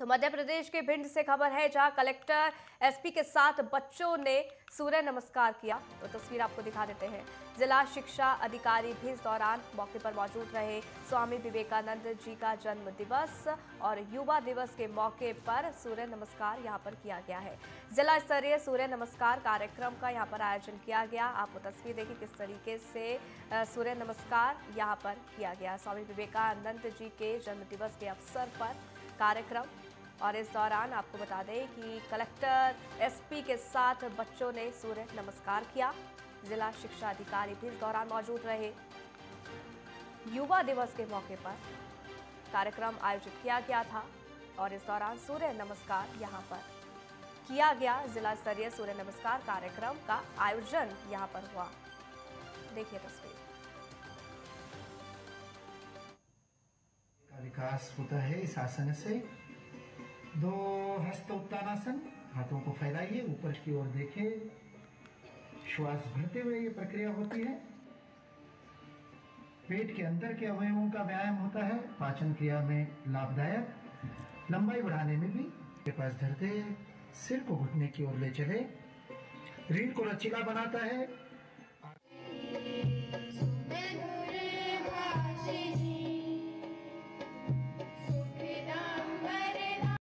तो मध्य प्रदेश के भिंड से खबर है, जहाँ कलेक्टर एसपी के साथ बच्चों ने सूर्य नमस्कार किया। तो तस्वीर आपको दिखा देते हैं। जिला शिक्षा अधिकारी भी इस दौरान मौके पर मौजूद रहे। स्वामी विवेकानंद जी का जन्म दिवस और युवा दिवस के मौके पर सूर्य नमस्कार यहाँ पर किया गया है। जिला स्तरीय सूर्य नमस्कार कार्यक्रम का यहाँ पर आयोजन किया गया। आप वो तस्वीर देखिए किस तरीके से सूर्य नमस्कार यहाँ पर किया गया। स्वामी विवेकानंद जी के जन्म दिवस के अवसर पर कार्यक्रम। और इस दौरान आपको बता दें कि कलेक्टर एसपी के साथ बच्चों ने सूर्य नमस्कार किया। जिला शिक्षा अधिकारी भी इस दौरान मौजूद रहे। युवा दिवस के मौके पर कार्यक्रम आयोजित किया गया था और इस दौरान सूर्य नमस्कार यहाँ पर किया गया। जिला स्तरीय सूर्य नमस्कार कार्यक्रम का आयोजन यहाँ पर हुआ। देखिए तस्वीर। विकास होता है इस आसन से। दो हस्त उत्तानासन हाथों को फैलाइए, ऊपर की ओर देखें। श्वास भरते हुए ये प्रक्रिया होती है। पेट के अंदर के अवयवों का व्यायाम होता है। पाचन क्रिया में लाभदायक। लंबाई बढ़ाने में भी के पास धरते सिर को घुटने की ओर ले चले। रीढ़ को लचीला बनाता है।